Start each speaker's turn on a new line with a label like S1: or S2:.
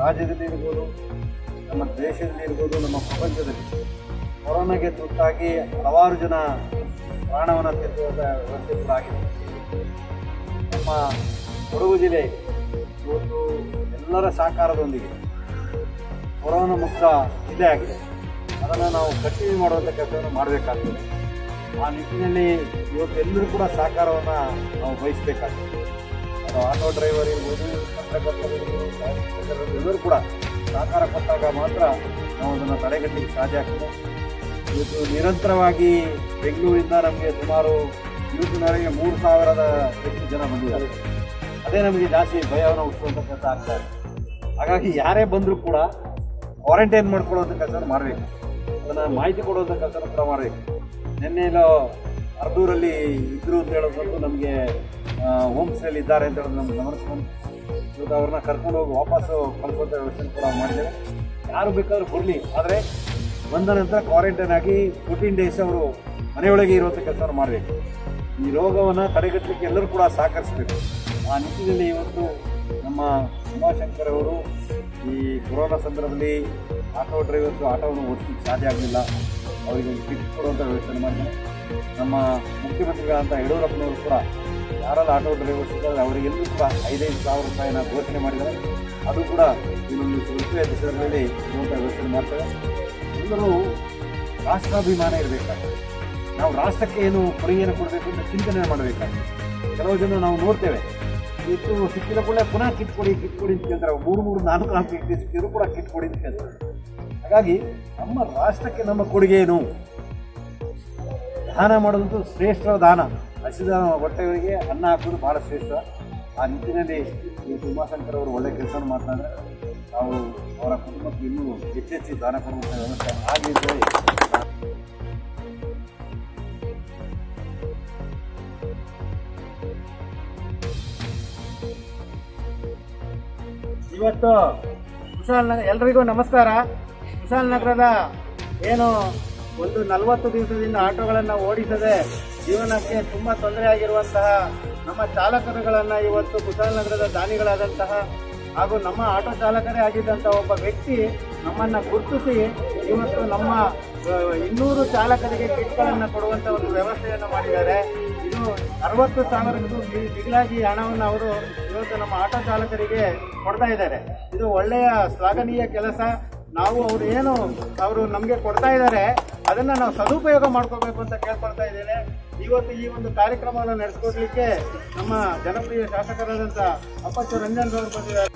S1: ರಾಜ್ಯದಲ್ಲಿ ಇರ್ಬೋದು, ನಮ್ಮ ದೇಶದಲ್ಲಿ ಇರ್ಬೋದು, ನಮ್ಮ ಪ್ರಪಂಚದಲ್ಲಿ. ಕೊರೋನಾಗೆ ತುತ್ತಾಗಿ ಹಲವಾರು ಜನ ಪ್ರಾಣವನ್ನು ತೆಗೆದ ವ್ಯವಸ್ಥೆ ನಮ್ಮ ಕೊಡಗು ಜಿಲ್ಲೆ ಇವತ್ತು ಎಲ್ಲರ ಸಹಕಾರದೊಂದಿಗೆ ಕೊರೋನಾ ಮುಕ್ತ ಜಿಲ್ಲೆ ಆಗಿದೆ. ಅದನ್ನು ನಾವು ಕಂಟಿನ್ಯೂ ಮಾಡುವಂಥ ಕೆಲಸವನ್ನು ಮಾಡಬೇಕಾಗ್ತದೆ. ಆ ನಿಟ್ಟಿನಲ್ಲಿ ಇವತ್ತು ಎಲ್ಲರೂ ಕೂಡ ಸಹಕಾರವನ್ನು ನಾವು ಬಯಸಬೇಕಾಗ್ತದೆ ಆಟೋ ಡ್ರೈವರ್ ಇರ್ಬೋದು ಎಲ್ಲರೂ ಕೂಡ ಸಹಕಾರ ಕೊಟ್ಟಾಗ ಮಾತ್ರ ನಾವು ಅದನ್ನು ತಡೆಗಟ್ಟಲಿಕ್ಕೆ ಸಾಧ್ಯ ಆಗ್ತದೆ. ಇವತ್ತು ನಿರಂತರವಾಗಿ ಬೆಂಗಳೂರಿಂದ ನಮಗೆ ಸುಮಾರು ಇವತ್ತಿನವರೆಗೆ ಮೂರು ಸಾವಿರದ ಹೆಚ್ಚು ಜನ ಬಂದಿದ್ದಾರೆ. ಅದೇ ನಮಗೆ ಜಾಸ್ತಿ ಭಯವನ್ನು ಹುಟ್ಟಿಸುವಂಥ ಕೆಲಸ ಆಗ್ತಾ ಇದೆ. ಹಾಗಾಗಿ ಯಾರೇ ಬಂದರೂ ಕೂಡ ಕ್ವಾರಂಟೈನ್ ಮಾಡ್ಕೊಳ್ಳುವಂಥ ಕೆಲಸ ಮಾಡಬೇಕು. ಅದನ್ನು ಮಾಹಿತಿ ಕೊಡುವಂಥ ಕೆಲಸ ಕೂಡ ಮಾಡಬೇಕು. ನಿನ್ನೆ ಎಲ್ಲೋ ಅರ್ದೂರಲ್ಲಿ ಇದ್ರು ಅಂತ ಹೇಳೋದು ನಮಗೆ ಹೋಮ್ ಸ್ಟೇಲಿ ಇದ್ದಾರೆ ಅಂತ ಹೇಳೋದು ನಮ್ಗೆ ಗಮನಿಸ್ಕೊಂಡು ಇವತ್ತು ಅವ್ರನ್ನ ಕರ್ಕೊಂಡು ಹೋಗಿ ವಾಪಸ್ಸು ಕಳ್ಸುವಂಥ ವ್ಯವಸ್ಥೆ ಕೂಡ ಮಾಡಿದ್ದೇವೆ. ಯಾರು ಬೇಕಾದ್ರೂ ಬರಲಿ ಆದರೆ ಬಂದ ನಂತರ ಕ್ವಾರಂಟೈನ್ ಆಗಿ ಫೋರ್ಟೀನ್ ಡೇಸ್ ಅವರು ಮನೆಯೊಳಗೆ ಇರುವಂಥ ಕೆಲಸವನ್ನು ಮಾಡಬೇಕು. ಈ ರೋಗವನ್ನು ತಡೆಗಟ್ಟಲಿಕ್ಕೆ ಎಲ್ಲರೂ ಕೂಡ ಸಹಕರಿಸಬೇಕು. ಆ ನಿಟ್ಟಿನಲ್ಲಿ ಇವತ್ತು ನಮ್ಮ ಉಮಾಶಂಕರ್ ಅವರು ಈ ಕೊರೋನಾ ಸಂದರ್ಭದಲ್ಲಿ ಆಟೋ ಡ್ರೈವರ್ಸು ಆಟೋವನ್ನು ಓಡಿಸ್ಲಿಕ್ಕೆ ಸಾಧ್ಯ ಆಗಲಿಲ್ಲ. ಅವರಿಗೆ ಒಂದು ಕಿಟ್ ಕೊಡುವಂಥ ವ್ಯವಸ್ಥೆ ಮಾಡಿದ್ದಾರೆ ನಮ್ಮ ಮುಖ್ಯಮಂತ್ರಿಗಳಾದಂಥ ಯಡಿಯೂರಪ್ಪನವರು ಕೂಡ ಯಾರೆಲ್ಲ ಆಟೋ ಡ್ರೈವರ್ಸ್ ಇದ್ದಾರೆ ಅವರಿಗೆಲ್ಲೂ ಕೂಡ ಐದೈದು ಸಾವಿರ ರೂಪಾಯಿನ ಘೋಷಣೆ ಮಾಡಿದ್ದಾರೆ. ಅದು ಕೂಡ ಇನ್ನೊಂದು ಸ್ವಲ್ಪ ಹೆಸರಿನಲ್ಲಿ ನೋಟ ವ್ಯವಸ್ಥೆ ಮಾಡ್ತಾರೆ ಎಲ್ಲರೂ ರಾಷ್ಟ್ರಾಭಿಮಾನ ಇರಬೇಕಾಗ್ತದೆ. ನಾವು ರಾಷ್ಟ್ರಕ್ಕೆ ಏನು ಕೊಡುಗೆಯನ್ನು ಕೊಡಬೇಕು ಅಂತ ಚಿಂತನೆ ಮಾಡಬೇಕಾಗ್ತದೆ. ಕೆಲವು ಜನ ನಾವು ನೋಡ್ತೇವೆ ಇತ್ತು ಸಿಕ್ಕಿದ ಕೂಡ ಪುನಃ ಕಿಟ್ ಕೊಡಿ ಕಿಟ್ ಕೊಡಿ ಅಂತ ಕೇಳ್ತಾರೆ. ಮೂರು ಮೂರು, ನಾಲ್ಕು ನಾಲ್ಕು ಇಟ್ಟು ಸಿಕ್ಕಿದ್ರು ಕೂಡ ಕಿಟ್ ಕೊಡಿ ಅಂತ ಕೇಳ್ತಾರೆ. ಹಾಗಾಗಿ ನಮ್ಮ ರಾಷ್ಟ್ರಕ್ಕೆ ನಮ್ಮ ಕೊಡುಗೆ ಏನು? ದಾನ ಮಾಡೋದಂತೂ ಶ್ರೇಷ್ಠ ದಾನ. ಹಸಿದ ಹೊಟ್ಟೆಯವರಿಗೆ ಅನ್ನ ಹಾಕೋದು ಭಾಳ ಶ್ರೇಷ್ಠ. ಆ ನಿಟ್ಟಿನಲ್ಲಿ ಈ ಉಮಾಶಂಕರ್ ಅವರು ಒಳ್ಳೆ ಕೆಲಸ ಮಾಡ್ತಾರೆ ನಾವು ಅವರ ಕುಟುಂಬಕ್ಕೆ ಇನ್ನೂ ಹೆಚ್ಚೆಚ್ಚು ದಾನ ಕೊಡುವಂಥ ವ್ಯವಸ್ಥೆ ಆಗಿದೆ
S2: ಇವತ್ತು ಕುಶಾಲ್ ನಗರ ಎಲ್ರಿಗೂ ನಮಸ್ಕಾರ. ಕುಶಾಲ್ ನಗರದ ಏನು ಒಂದು ನಲವತ್ತು ದಿವಸದಿಂದ ಆಟೋಗಳನ್ನು ಓಡಿಸದೆ ಜೀವನಕ್ಕೆ ತುಂಬ ತೊಂದರೆ ಆಗಿರುವಂತಹ ನಮ್ಮ ಚಾಲಕರುಗಳನ್ನು ಇವತ್ತು ಕುಶಾಲನಗರದ ದಾನಿಗಳಾದಂತಹ ಹಾಗೂ ನಮ್ಮ ಆಟೋ ಚಾಲಕರೇ ಆಗಿದ್ದಂಥ ಒಬ್ಬ ವ್ಯಕ್ತಿ ನಮ್ಮನ್ನು ಗುರುತಿಸಿ ಇವತ್ತು ನಮ್ಮ ಇನ್ನೂರು ಚಾಲಕರಿಗೆ ಕಿಟ್ಗಳನ್ನು ಕೊಡುವಂಥ ಒಂದು ವ್ಯವಸ್ಥೆಯನ್ನು ಮಾಡಿದ್ದಾರೆ. ಇದು ಅರವತ್ತು ಸಾವಿರಕ್ಕೂ ಮಿಗಿಲಾಗಿ ಹಣವನ್ನು ಅವರು ಇವತ್ತು ನಮ್ಮ ಆಟೋ ಚಾಲಕರಿಗೆ ಕೊಡ್ತಾ ಇದ್ದಾರೆ. ಇದು ಒಳ್ಳೆಯ ಶ್ಲಾಘನೀಯ ಕೆಲಸ. ನಾವು ಅವರು ಏನು, ಅವರು ನಮಗೆ ಕೊಡ್ತಾ ಇದ್ದಾರೆ. ಅದನ್ನು ನಾವು ಸದುಪಯೋಗ ಮಾಡ್ಕೋಬೇಕು ಅಂತ ಕೇಳ್ಕೊಳ್ತಾ ಇದ್ದೇನೆ. ಇವತ್ತು ಈ ಒಂದು ಕಾರ್ಯಕ್ರಮವನ್ನು ನಡೆಸ್ಕೊಡ್ಲಿಕ್ಕೆ ನಮ್ಮ ಜನಪ್ರಿಯ ಶಾಸಕರಾದಂಥ ಅಪ್ಪಚ್ಚು ರಂಜನ್ ರವರು ಬಂದಿದ್ದಾರೆ.